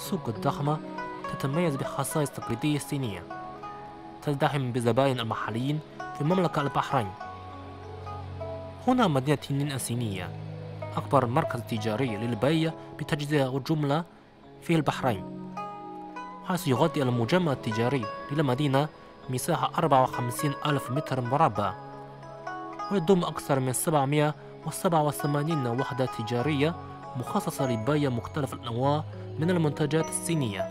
السوق الضخمة تتميز بخصائص تقليدية صينية تزدحم بزبائن المحليين في مملكة البحرين. هنا مدينة تنين الصينية أكبر مركز تجاري للبيع بتجزئة وجملة في البحرين حيث يغطي المجمع التجاري للمدينة مساحة 54 ألف متر مربع ويضم أكثر من 787 وحدة تجارية مخصصة لبيع مختلف الأنواع من المنتجات الصينية.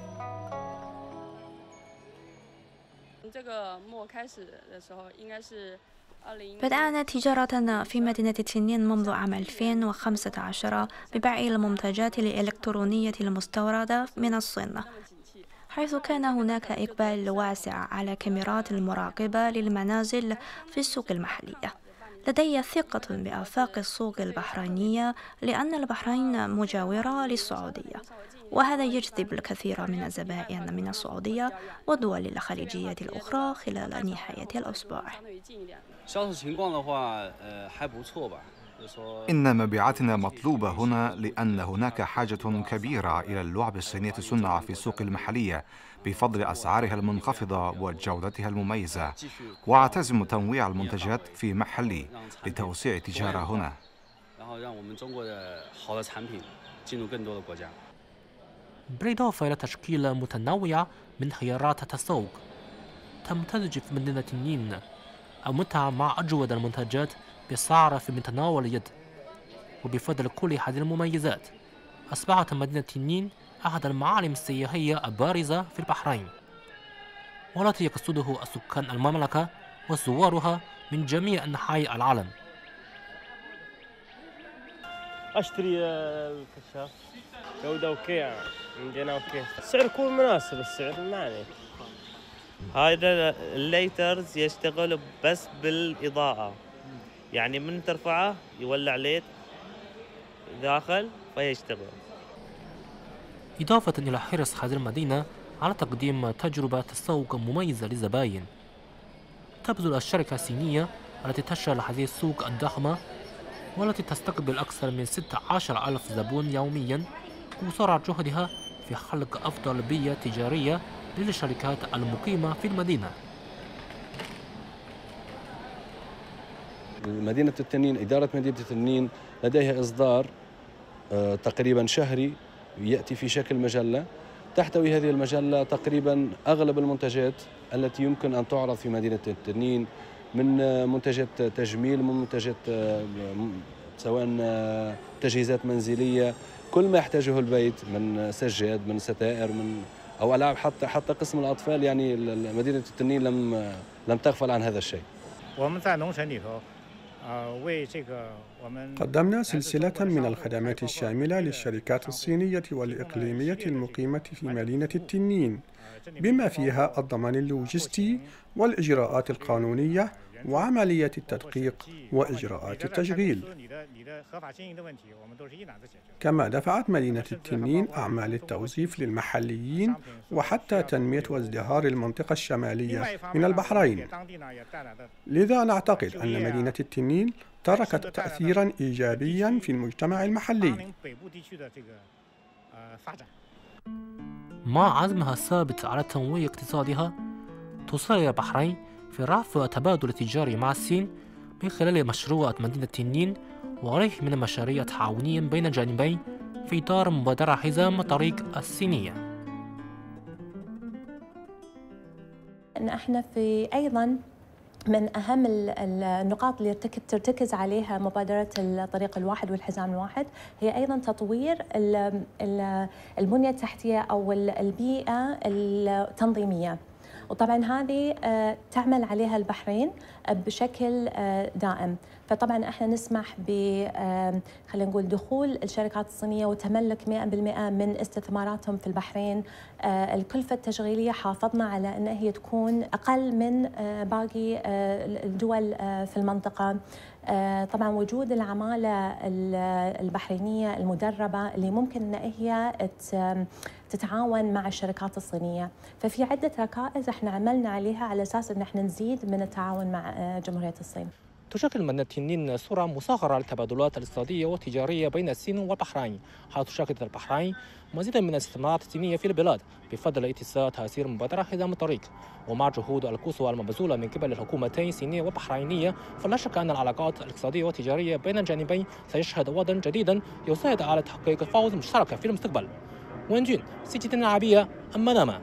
بدأنا تجارتنا في مدينة تنين منذ عام 2015 ببيع المنتجات الإلكترونية المستوردة من الصين حيث كان هناك إقبال واسع على كاميرات المراقبة للمنازل في السوق المحلية. لدي ثقة بآفاق السوق البحرينية لأن البحرين مجاورة للسعودية وهذا يجذب الكثير من الزبائن من السعودية والدول الخليجية الأخرى خلال نهاية الأسبوع. إن مبيعاتنا مطلوبة هنا لأن هناك حاجة كبيرة إلى اللعب الصينية الصنع في السوق المحلية بفضل أسعارها المنخفضة وجودتها المميزة. وأعتزم تنويع المنتجات في محلي لتوسيع التجارة هنا. بالإضافة إلى تشكيل متنوعة من خيارات التسوق تمتزج في مدينة نين المتعة مع أجود المنتجات بسعر في متناول اليد وبفضل كل هذه المميزات أصبحت مدينة النين أحد المعالم السياحية البارزة في البحرين. والتي يقصده سكان المملكة وزوارها من جميع أنحاء العالم. أشتري الكشاف. جودة okay عندنا okay السعر يكون مناسب السعر معني هذا ال lighters يشتغل بس بالإضاءة. يعني من ترفعه يولع light داخل فيشتغل. إضافة إلى حرص هذه المدينة على تقديم تجربة تسوق مميزة للزبائن تبذل الشركة الصينية التي تشغل هذه السوق الضخمة والتي تستقبل أكثر من 16 ألف زبون يوميا قصارى جهدها في خلق أفضل بيئة تجارية للشركات المقيمة في المدينة. مدينة التنين إدارة مدينة التنين لديها إصدار آه، تقريبا شهري يأتي في شكل مجلة تحتوي هذه المجلة تقريبا أغلب المنتجات التي يمكن أن تعرض في مدينة التنين من آه، منتجات تجميل من منتجات آه، م- سواء آه، تجهيزات منزلية كل ما يحتاجه البيت من سجاد من ستائر من أو ألعاب حتى حتى قسم الأطفال يعني ال- ال- مدينة التنين لم آه، لم تغفل عن هذا الشيء 我们在农村里头，呃，为这个我们 قدمنا سلسلة من الخدمات الشاملة للشركات الصينية والإقليمية المقيمة في مدينة التنين بما فيها الضمان اللوجستي والإجراءات القانونية وعملية التدقيق وإجراءات التشغيل. كما دفعت مدينة التنين أعمال التوظيف للمحليين وحتى تنمية وازدهار المنطقة الشمالية من البحرين. لذا نعتقد أن مدينة التنين تركت تأثيرا إيجابيا في المجتمع المحلي. مع عزمها الثابت على تنويع اقتصادها؟ تصير البحرين في رفع التبادل التجاري مع الصين من خلال مشروع مدينة تنين وغيره من المشاريع التعاونية بين الجانبين في إطار مبادرة حزام الطريق الصينية إن إحنا في أيضا من ال- النقاط اللي ترتك- ترتكز عليها مبادرة الطريق الواحد والحزام الواحد هي أيضا تطوير ال- ال- البنيه التحتية أو ال- البيئة التنظيمية. وطبعا هذه آه، تعمل عليها البحرين آه، بشكل آه، دائم. فطبعا إحنا نسمح ب خلينا نقول دخول الشركات الصينية وتملك 100% من استثماراتهم في البحرين. الكلفة التشغيلية حافظنا على إن هي تكون أقل من باقي الدول في المنطقة. طبعا وجود العمالة ال- البحرينية المدربة اللي ممكن إن هي تتعاون مع الشركات الصينية. ففي عدة ركائز إحنا عملنا عليها على أساس إن إحنا نزيد من التعاون مع آه، جمهورية الصين. تشكل مدينة تنين صورة مصغرة للتبادلات الاقتصادية والتجارية بين الصين والبحرين حيث تشكل البحرين مزيدا من الاستثمارات الصينية في البلاد بفضل اتساع تأثير مبادرة حزام الطريق. ومع جهود القصوى المبذولة من قبل الحكومتين الصينية والبحرينية فلا شك أن العلاقات الاقتصادية والتجارية بين الجانبين سيشهد وضعا جديدا يساعد على تحقيق فوز مشترك في المستقبل. وين جون CGTN العربية المنامة